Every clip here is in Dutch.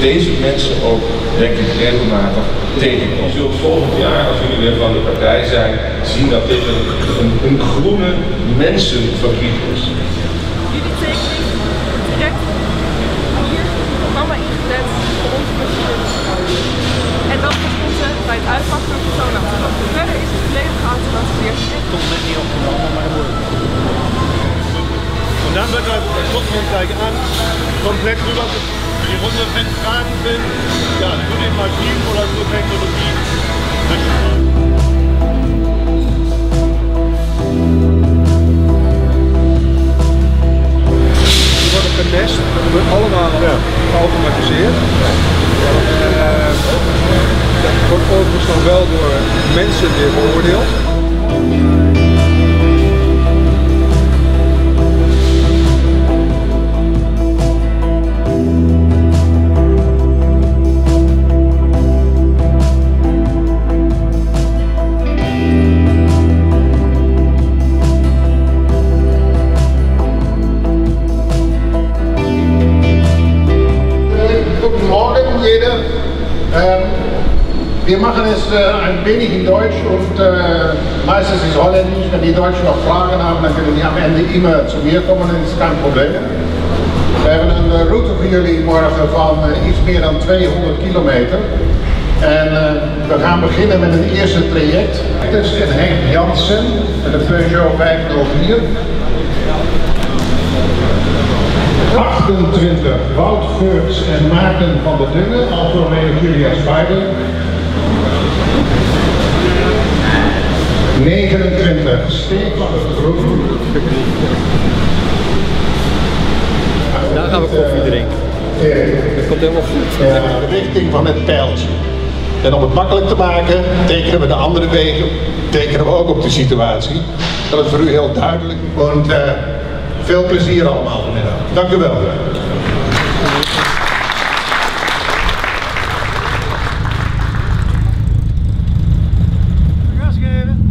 deze mensen ook, denk ik, regelmatig tegenkomen. Je zult volgend jaar, als jullie weer van de partij zijn, zien dat dit een, een, een groene mensenfabriek is. Jullie tekening direct hier allemaal ingezet voor onze brochure. En dat gaat moeten bij het uitpakken van persoonlijke Verder is het volledig geautomatiseerd. Komt net niet opgenomen, maar wordt Und dann wird wir uns gleich an, komplett rüber, die Runde, wenn Fragen sind, ja, zu den Maschinen oder zur Technologie. Gemest, dat wordt allemaal geautomatiseerd. Uh, dat wordt overigens nog wel door mensen weer beoordeeld. Wir machen es äh, ein in Deutsch und äh, meistens ist Holländisch. Wenn die Deutschen noch Fragen haben, dann können die am Ende immer zu mir kommen, dat is kein Probleem. We hebben een eh, route voor jullie morgen van eh, iets meer dan 200 kilometer. En eh, we gaan beginnen met een eerste traject. Dit is Henk Jansen met een Peugeot 504. 28 Wout Geurts en Maarten van der Dungen, Alfa Romeo Julia. 29 Stefan Groen. Daar gaan we koffie drinken. Dat komt helemaal goed. Ja, de richting van het pijltje. En om het makkelijk te maken, tekenen we de andere wegen, tekenen we ook op de situatie. Dat is voor u heel duidelijk. Want eh, veel plezier allemaal vanmiddag. Dank u wel. Gas geven.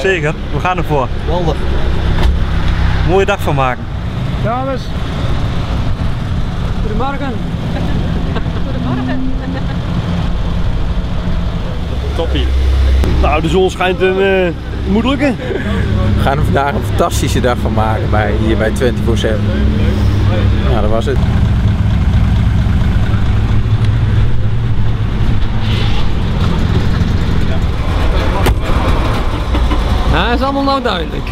Zeker, we gaan ervoor. Geweldig. Mooie dag van maken. Dames. Goedemorgen. Goedemorgen. Toppie. Nou, de zon schijnt en eh, het moet lukken. We gaan er vandaag een fantastische dag van maken bij, hier bij 24-7. Nou, dat was het. Ja, is allemaal nou duidelijk.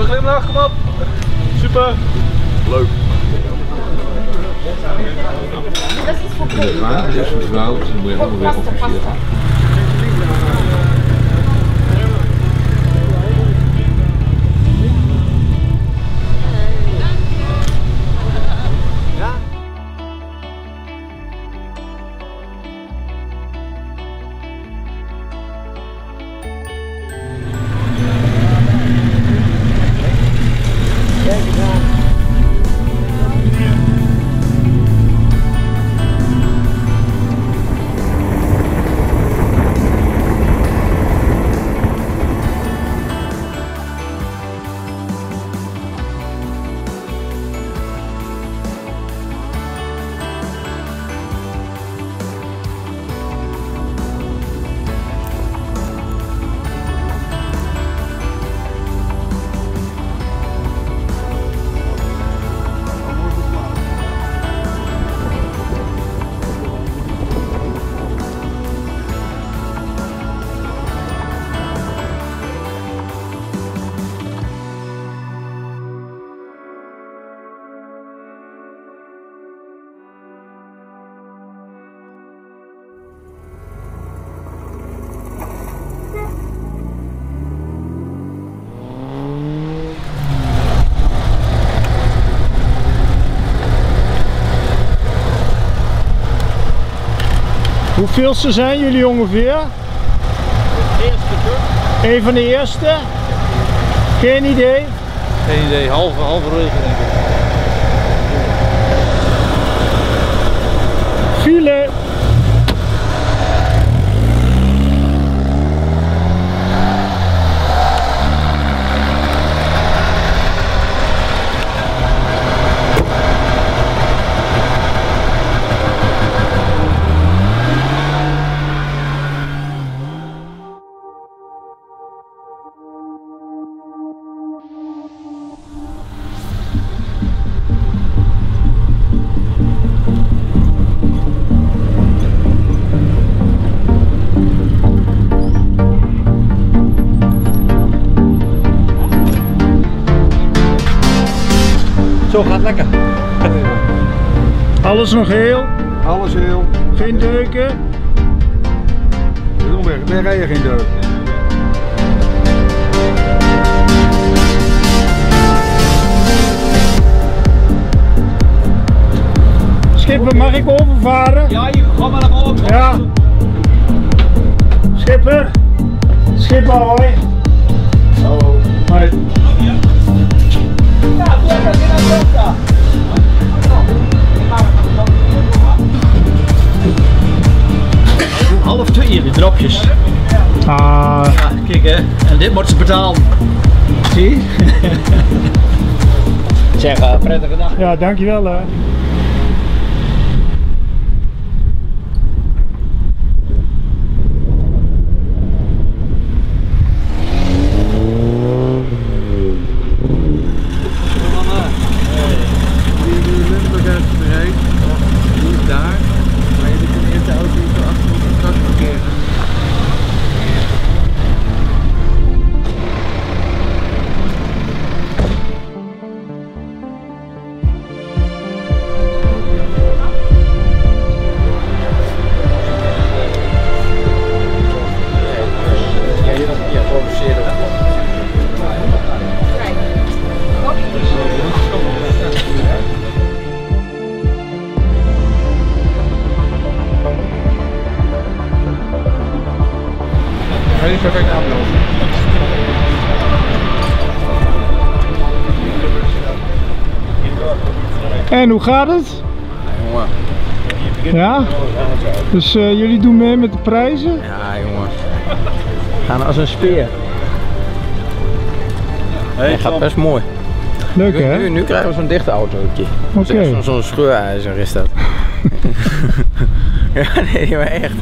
Even glimlach, kom op. Super. Leuk. Het water is vertrouwd, dan moet je allemaal weer officieren. Hoeveelste zijn jullie ongeveer? De eerste toch? Een van de eerste? Geen idee? Geen idee, halve, halve regen denk ik. File. Alles nog heel? Alles heel. Geen deuken? Doe weg, wij rijden geen deuk. Schipper, mag ik overvaren? Ja, je gaat maar naar boven. Ja. Schipper. Schipper, hoi. Oh. Hoi. Ja, doe dat betalen. Zie zeg, uh, prettige dag. Ja, dankjewel hè. En hoe gaat het? jongen. Ja? Dus eh, jullie doen mee met de prijzen? Ja, jongen. Gaan als een speer. Hey, Dat gaat best mooi. Leuk Nu, hè? nu, nu krijgen we zo'n dicht autootje. Oké. Zo'n zo'n scheurijzer is dat. ja, nee, maar echt.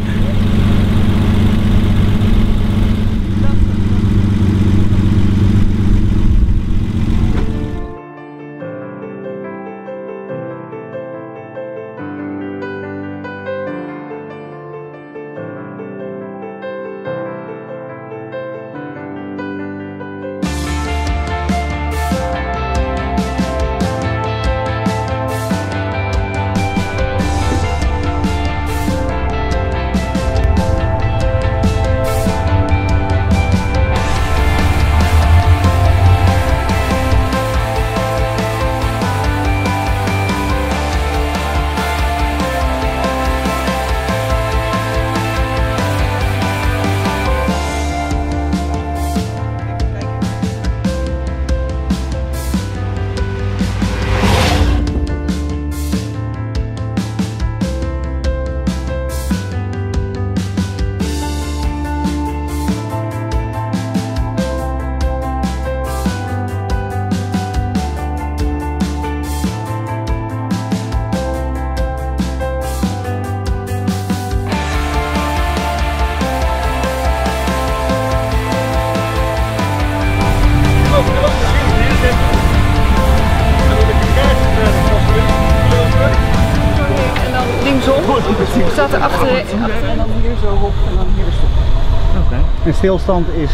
En stilstand is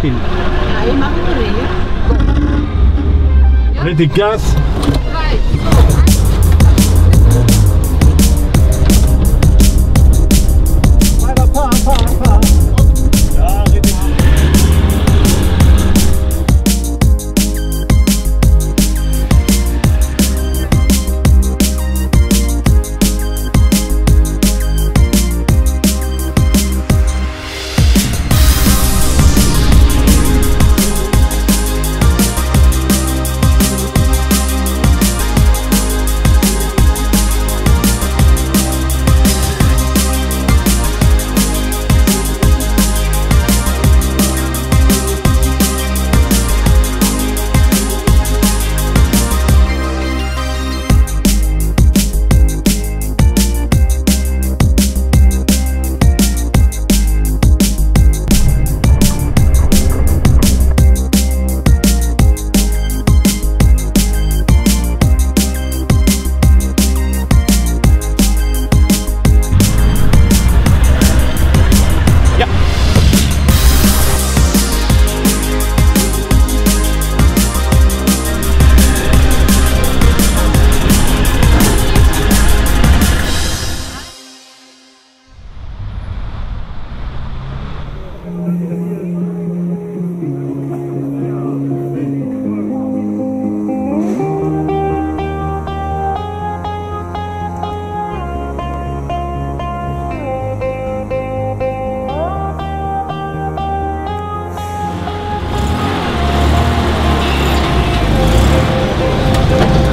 10. Ja, je mag er rijden. Met die gas.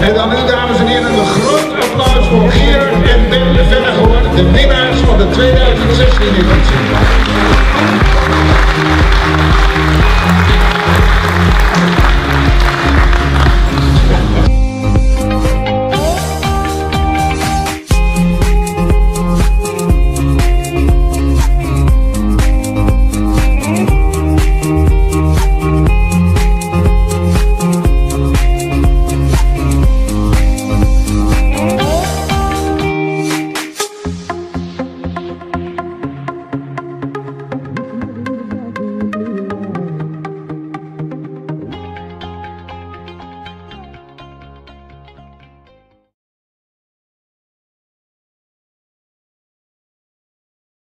En dan nu, dames en heren, een groot applaus voor Geer en Ben Vennegoor, de winnaars van de 2016 editie.